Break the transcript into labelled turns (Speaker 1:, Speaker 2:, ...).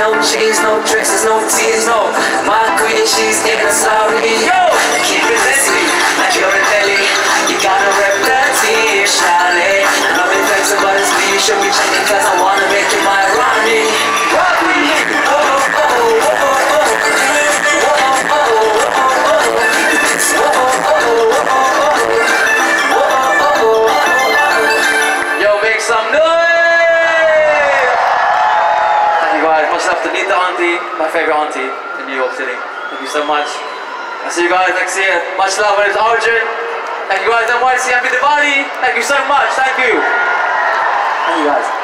Speaker 1: No chains, no dresses, no tears, no. My queen, she's getting sorry. Yo, keep it messy, like you're a deli. You gotta rep that team, Charlie. And I've been flexing, but it's me. You should be checking, cause I wanna make you my Ronnie.
Speaker 2: Yo, make some noise! You guys. Much love Auntie, my favorite auntie in New York City. Thank you so much. I'll see you guys next year. Much love. My name is Arjun. Thank you guys. NYC. Happy Diwali. Thank you so much. Thank you. Thank you guys.